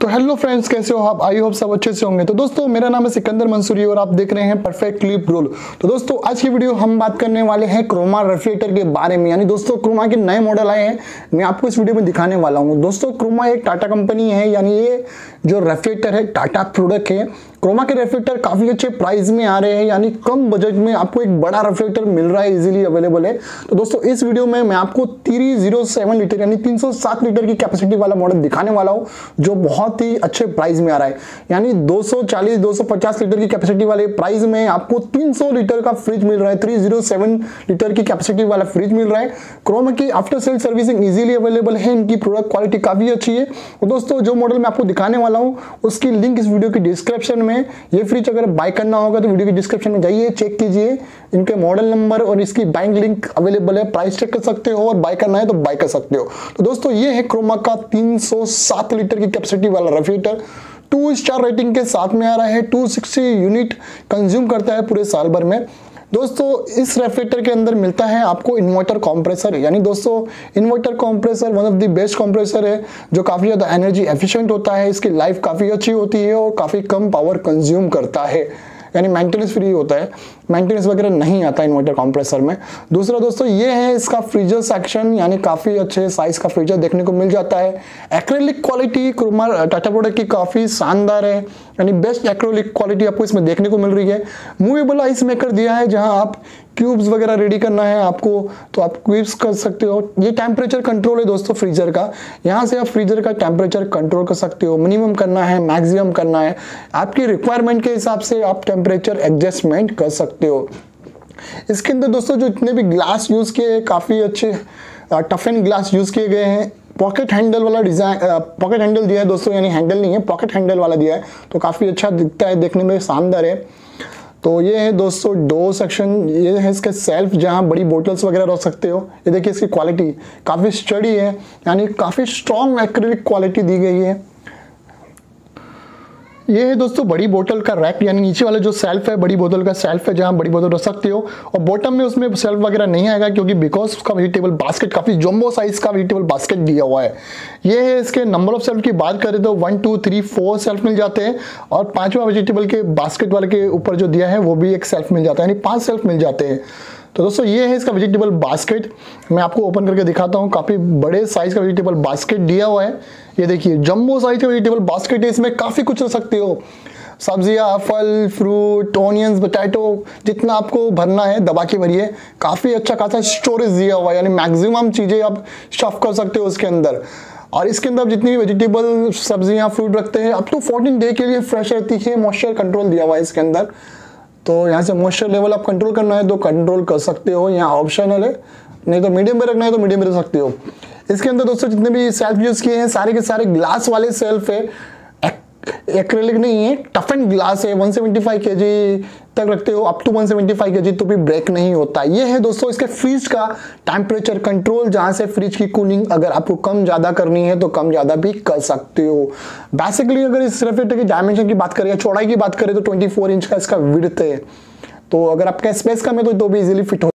तो hello friends कैसे हो आप? आई होप सब अच्छे से होंगे। तो दोस्तों, मेरा नाम है सिकंदर मंसूरी और आप देख रहे हैं परफेक्ट क्लिप रोल तो दोस्तों, आज की वीडियो हम बात करने वाले हैं क्रोमा रेफ्रिजरेटर के बारे में। यानी दोस्तों क्रोमा के नए मॉडल आए हैं। मैं आपको इस वीडियो में दिखाने वाला हूँ। दोस्तों क्रोमा एक टाटा कंपनी है। यानी ये जो रेफ्रिजरेटर है टाटा प्रोडक्ट है। क्रोमा के रेफ्रिजरेटर काफ़ी अच्छे प्राइस में आ रहे हैं, यानी कम बजट में आपको एक बड़ा रेफ्रिजरेटर मिल रहा है इजीली अवेलेबल है। तो दोस्तों, इस वीडियो में मैं आपको 307 लीटर यानी 307 लीटर की कैपेसिटी वाला मॉडल दिखाने वाला हूँ, जो बहुत ही अच्छे प्राइस में आ रहा है। यानी 240 250 लीटर की कैपेसिटी वाले प्राइस में आपको 300 लीटर का फ्रिज मिल रहा है 307 लीटर की कैपेसिटी वाला फ्रिज मिल रहा है। क्रोमा की after sale servicing easily available है, इनकी प्रोडक्ट क्वालिटी काफ़ी अच्छी है। तो दोस्तों, जो मॉडल मैं आपको दिखाने वाला हूँ, उसकी लिंक इस वीडियो की डिस्क्रिप्शन में ये फ्रिज अगर बाय करना होगा तो वीडियो के डिस्क्रिप्शन में जाइए चेक कीजिए। इनके मॉडल नंबर और इसकी बैंक लिंक अवेलेबल है। प्राइस चेक कर सकते हो और बाय करना है तो बाय कर सकते हो। तो दोस्तों, ये है क्रोमा का 307 लीटर की कैपेसिटी वाला रेफ्रिजरेटर टू स्टार रेटिंग के साथ में आ रहा है। 260 यूनिट कंज्यूम करता है पूरे साल भर में। दोस्तों, इस रेफ्रिजरेटर के अंदर मिलता है आपको इन्वर्टर कॉम्प्रेसर यानी दोस्तों inverter compressor one of the best compressor है, जो काफ़ी ज़्यादा एनर्जी एफिशिएंट होता है। इसकी लाइफ काफ़ी अच्छी होती है और काफ़ी कम पावर कंज्यूम करता है। यानी मेंटेनेंस फ्री होता है। मेंटेनेंस वगैरह नहीं आता इन्वर्टर कंप्रेसर में। दूसरा दोस्तों, ये है इसका फ्रीजर सेक्शन यानी काफ़ी अच्छे साइज़ का फ्रीजर देखने को मिल जाता है। Acrylic quality Croma Tata product की काफ़ी शानदार है। यानी बेस्ट एक्रेलिक क्वालिटी आपको इसमें देखने को मिल रही है। मूवेबल आइस मेकर दिया है, जहाँ आप क्यूब्स वगैरह रेडी करना है आपको तो आप क्यूब्स कर सकते हो। ये टेम्परेचर कंट्रोल है दोस्तों फ्रीजर का। यहाँ से आप फ्रीजर का टेम्परेचर कंट्रोल कर सकते हो। मिनिमम करना है मैक्सिमम करना है। आपकी रिक्वायरमेंट के हिसाब से आप टेम्परेचर एडजस्टमेंट कर सकते हो। इसके अंदर दोस्तों, जो इतने भी ग्लास यूज़ किए हैं, काफ़ी अच्छे टफ एंड ग्लास यूज़ किए गए हैं। पॉकेट हैंडल वाला डिज़ाइन पॉकेट हैंडल दिया है दोस्तों, यानी हैंडल नहीं है पॉकेट हैंडल वाला दिया है। तो काफ़ी अच्छा दिखता है, देखने में शानदार है। तो ये है दोस्तों डो सेक्शन ये है इसके सेल्फ जहाँ बड़ी बोटल्स वगैरह रख सकते हो। ये देखिए इसकी क्वालिटी काफ़ी स्टडी है, यानी काफ़ी स्ट्रॉन्ग एक्रेलिक क्वालिटी दी गई है। ये है दोस्तों बड़ी बोतल का रैक, यानी नीचे वाला जो सेल्फ है, बड़ी बोतल का सेल्फ है, जहाँ बड़ी बोतल रख सकते हो। और बॉटम में उसमें सेल्फ वगैरह नहीं आएगा, क्योंकि बिकॉज़ उसका वेजिटेबल बास्केट काफ़ी जम्बो साइज़ का वेजिटेबल बास्केट दिया हुआ है। ये है इसके नंबर ऑफ़ सेल्फ की बात करें तो one two three four shelf मिल जाते हैं, और पांचवा वेजिटेबल के बास्केट वाले के ऊपर जो दिया है, वो भी एक सेल्फ मिल जाता है, यानी पाँच सेल्फ मिल जाते हैं। तो दोस्तों, ये है इसका वेजिटेबल बास्केट मैं आपको ओपन करके दिखाता हूँ, काफ़ी बड़े साइज़ का वेजिटेबल बास्केट दिया हुआ है। ये देखिए जम्बो साइज़ का वेजिटेबल बास्केट है, इसमें काफ़ी कुछ रख सकते हो। सब्ज़ियाँ, फल फ्रूट ऑनियंस बटैटो जितना आपको भरना है, दबा के भरिए। काफ़ी अच्छा खासा स्टोरेज दिया हुआ है, यानी मैक्सिमम चीज़ें आप स्टफ़ कर सकते हो उसके अंदर। और इसके अंदर जितनी भी वेजिटेबल सब्ज़ियाँ फ्रूट रखते हैं अब तो 14 डे के लिए फ्रेश रहती है मॉइस्चर कंट्रोल दिया हुआ है इसके अंदर। तो यहाँ से मॉइस्चर लेवल आप कंट्रोल करना है तो कंट्रोल कर सकते हो, यहाँ ऑप्शनल है। नहीं तो मीडियम में रखना है तो मीडियम में रख सकते हो। इसके अंदर दोस्तों जितने भी सेल्फ यूज़ किए हैं, सारे के सारे ग्लास वाले सेल्फ है। एक्रेलिक नहीं है टफ एंड ग्लास है 175 केजी तक रखते हो अप टू 175 केजी तो भी ब्रेक नहीं होता। ये है दोस्तों इसके फ्रिज का टेम्परेचर कंट्रोल जहाँ से फ्रिज की कूलिंग अगर आपको कम ज़्यादा करनी है तो कम ज़्यादा भी कर सकते हो। बेसिकली अगर इस रेफ्रिजरेटर की डायमेंशन की बात करें चौड़ाई की बात करें तो 24 इंच का इसका विड्थ है। तो अगर आपका स्पेस कम है तो, तो भी इजीली फिट